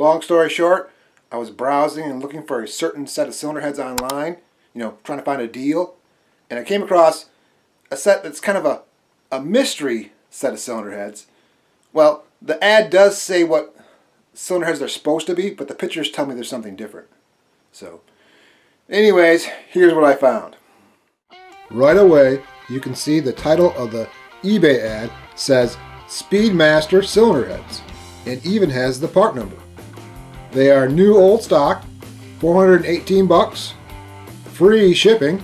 Long story short, I was browsing and looking for a certain set of cylinder heads online, you know, trying to find a deal, and I came across a set that's kind of a, a mystery set of cylinder heads. Well, the ad does say what cylinder heads they're supposed to be, but the pictures tell me there's something different. So, anyways, here's what I found. Right away, you can see the title of the eBay ad says Speedmaster cylinder heads and even has the part number. They are new old stock, 418 bucks, free shipping.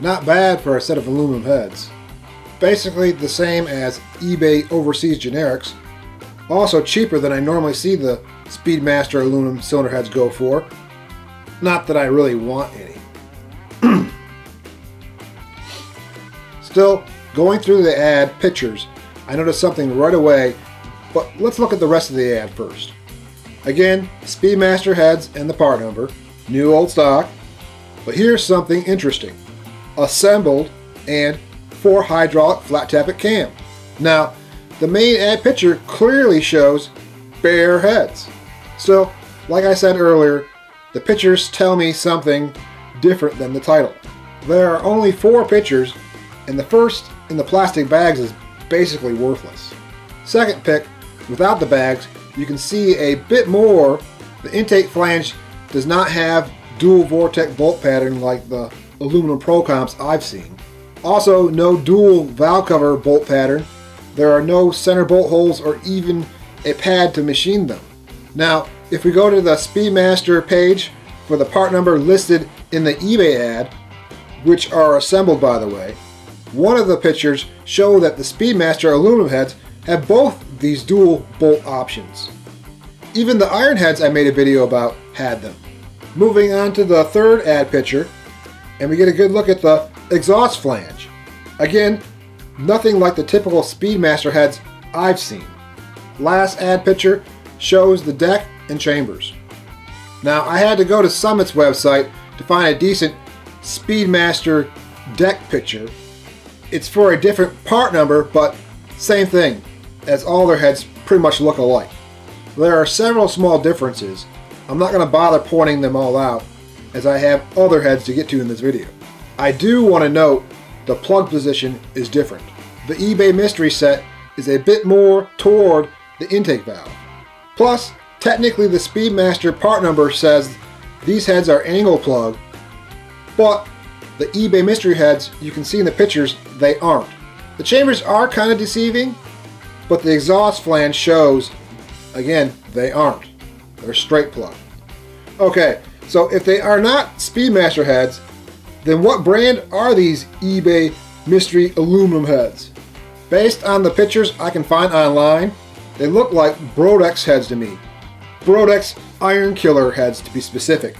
Not bad for a set of aluminum heads. Basically the same as eBay overseas generics. Also cheaper than I normally see the Speedmaster aluminum cylinder heads go for. Not that I really want any. Still, going through the ad pictures, I noticed something right away, but let's look at the rest of the ad first. Again, Speedmaster heads and the part number, new old stock, but here's something interesting. Assembled and for hydraulic flat tappet cam. Now, the main ad picture clearly shows bare heads. So, like I said earlier, the pictures tell me something different than the title. There are only four pictures, and the first in the plastic bags is basically worthless. Second pick, without the bags, you can see a bit more. The intake flange does not have dual Vortec bolt pattern like the aluminum Procomps I've seen. Also, no dual valve cover bolt pattern. There are no center bolt holes or even a pad to machine them. Now, if we go to the Speedmaster page for the part number listed in the eBay ad, which are assembled by the way, one of the pictures show that the Speedmaster aluminum heads have both these dual bolt options. Even the iron heads I made a video about had them. Moving on to the third ad picture, and we get a good look at the exhaust flange. Again, nothing like the typical Speedmaster heads I've seen. Last ad picture shows the deck and chambers. Now I had to go to Summit's website to find a decent Speedmaster deck picture. It's for a different part number, but same thing, as all their heads pretty much look alike. There are several small differences. I'm not going to bother pointing them all out, as I have other heads to get to in this video. I do want to note the plug position is different. The eBay mystery set is a bit more toward the intake valve. Plus, technically the Speedmaster part number says these heads are angle plug, but the eBay mystery heads, you can see in the pictures, they aren't. The chambers are kind of deceiving, but the exhaust flange shows, again, they aren't. They're straight plug. Okay, so if they are not Speedmaster heads, then what brand are these eBay mystery aluminum heads? Based on the pictures I can find online, they look like Brodix heads to me. Brodix Iron Killer heads to be specific.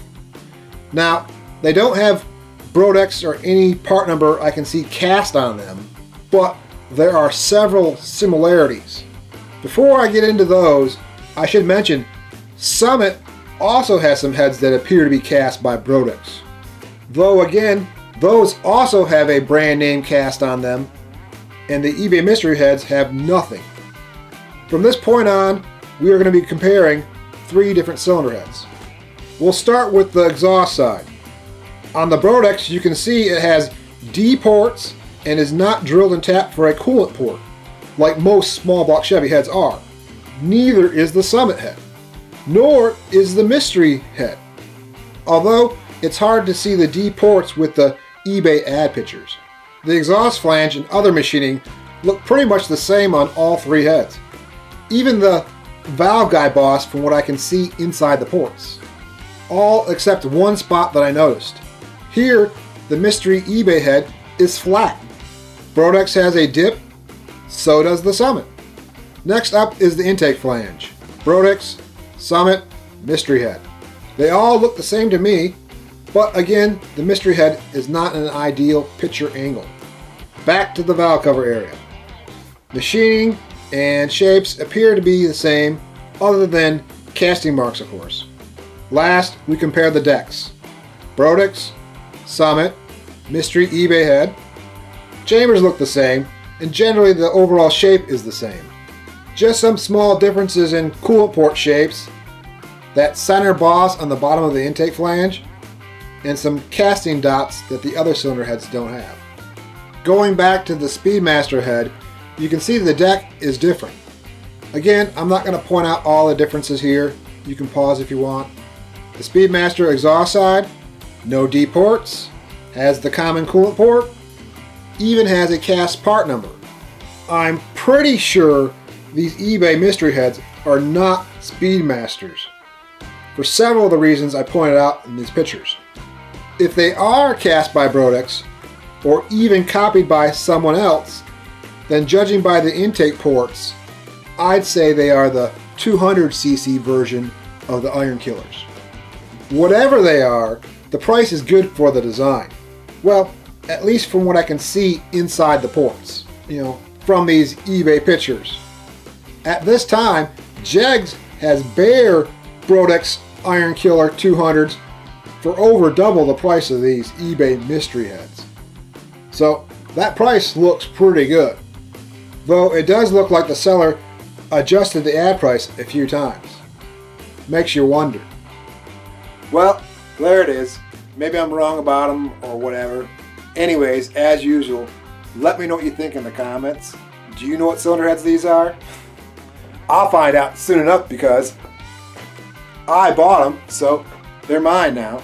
Now, they don't have Brodix or any part number I can see cast on them, but there are several similarities. Before I get into those, I should mention Summit also has some heads that appear to be cast by Brodix. Though again, those also have a brand name cast on them, and the eBay mystery heads have nothing. From this point on, we are going to be comparing three different cylinder heads. We'll start with the exhaust side. On the Brodix, you can see it has D ports and is not drilled and tapped for a coolant port, like most small block Chevy heads are. Neither is the Summit head, nor is the Mystery head. Although it's hard to see the D ports with the eBay ad pictures. The exhaust flange and other machining look pretty much the same on all three heads. Even the valve guide boss from what I can see inside the ports. All except one spot that I noticed. Here, the mystery eBay head is flat. Brodix has a dip, so does the Summit. Next up is the intake flange. Brodix, Summit, Mystery Head. They all look the same to me, but again, the Mystery Head is not an ideal picture angle. Back to the valve cover area. Machining and shapes appear to be the same, other than casting marks of course. Last, we compare the decks. Brodix, Summit, Mystery eBay Head. Chambers look the same, and generally the overall shape is the same. Just some small differences in coolant port shapes, that center boss on the bottom of the intake flange, and some casting dots that the other cylinder heads don't have. Going back to the Speedmaster head, you can see the deck is different. Again, I'm not going to point out all the differences here. You can pause if you want. The Speedmaster exhaust side, no D ports, has the common coolant port, even has a cast part number. I'm pretty sure these eBay mystery heads are not Speedmasters for several of the reasons I pointed out in these pictures. If they are cast by Brodix, or even copied by someone else, then judging by the intake ports, I'd say they are the 200cc version of the Iron Killers. Whatever they are, the price is good for the design. Well, at least from what I can see inside the ports, you know, from these eBay pictures. At this time, Jegs has bare Brodix Iron Killer 200s for over double the price of these eBay mystery heads. So that price looks pretty good. Though it does look like the seller adjusted the ad price a few times. Makes you wonder. Well, there it is. Maybe I'm wrong about them or whatever. Anyways, as usual, let me know what you think in the comments. Do you know what cylinder heads these are? I'll find out soon enough because I bought them, so they're mine now.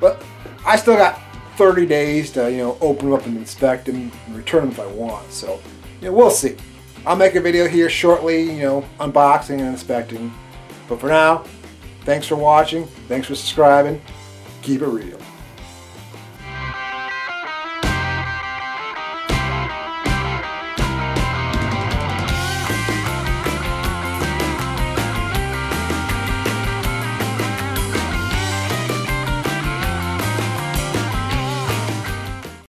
But I still got 30 days to, you know, open them up and inspect them and return them if I want. So, we'll see. I'll make a video here shortly, you know, unboxing and inspecting. But for now, thanks for watching. Thanks for subscribing. Keep it real.